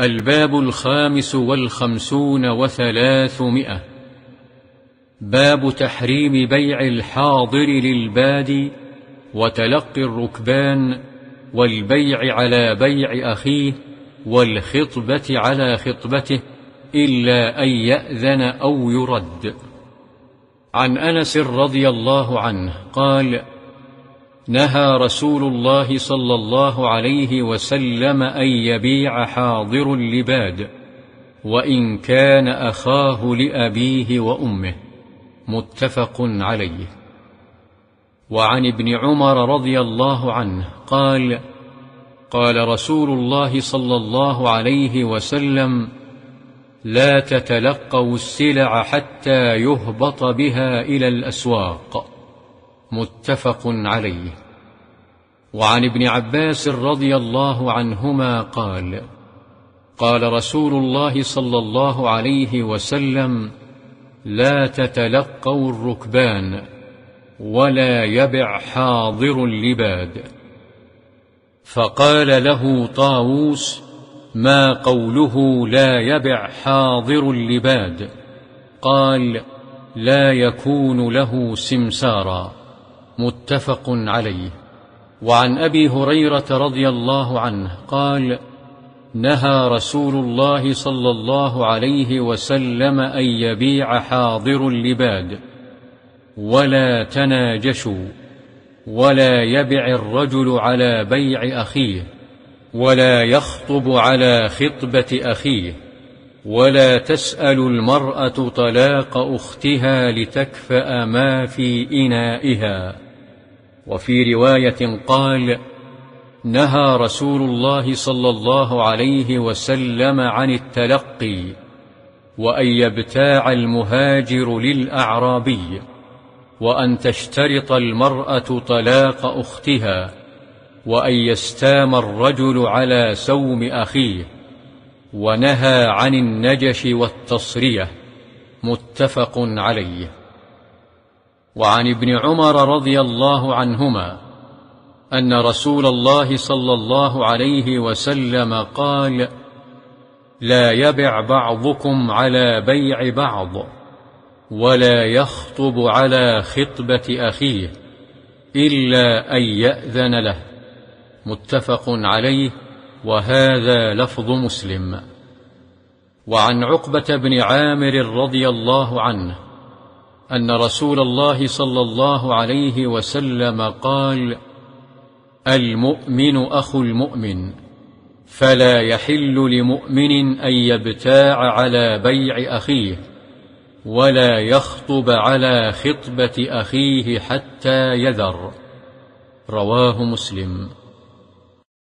الباب الخامس والخمسون وثلاثمائة. باب تحريم بيع الحاضر للباد وتلقي الركبان والبيع على بيع أخيه والخطبة على خطبته إلا أن يأذن أو يرد. عن أنس رضي الله عنه قال نهى رسول الله صلى الله عليه وسلم أن يبيع حاضر لباد وإن كان أخاه لأبيه وأمه. متفق عليه. وعن ابن عمر رضي الله عنه قال قال رسول الله صلى الله عليه وسلم لا تتلقوا السلع حتى يهبط بها إلى الأسواق. متفق عليه. وعن ابن عباس رضي الله عنهما قال قال رسول الله صلى الله عليه وسلم لا تتلقوا الركبان ولا يبع حاضر اللباد. فقال له طاووس ما قوله لا يبع حاضر اللباد؟ قال لا يكون له سمسارا. متفق عليه. وعن أبي هريرة رضي الله عنه قال نهى رسول الله صلى الله عليه وسلم أن يبيع حاضر اللباد. ولا تناجشوا. ولا يبع الرجل على بيع أخيه. ولا يخطب على خطبة أخيه. ولا تسأل المرأة طلاق أختها لتكفأ ما في إنائها. وفي رواية قال نهى رسول الله صلى الله عليه وسلم عن التلقي وأن يبتاع المهاجر للأعرابي وأن تشترط المرأة طلاق أختها وأن يستام الرجل على سوم أخيه. ونهى عن النجش والتصرية متفق عليه. وعن ابن عمر رضي الله عنهما أن رسول الله صلى الله عليه وسلم قال لا يبع بعضكم على بيع بعض ولا يخطب على خطبة أخيه إلا أن يأذن له. متفق عليه. وهذا لفظ مسلم. وعن عقبة بن عامر رضي الله عنه أن رسول الله صلى الله عليه وسلم قال المؤمن أخو المؤمن فلا يحل لمؤمن أن يبتاع على بيع أخيه ولا يخطب على خطبة أخيه حتى يذر. رواه مسلم.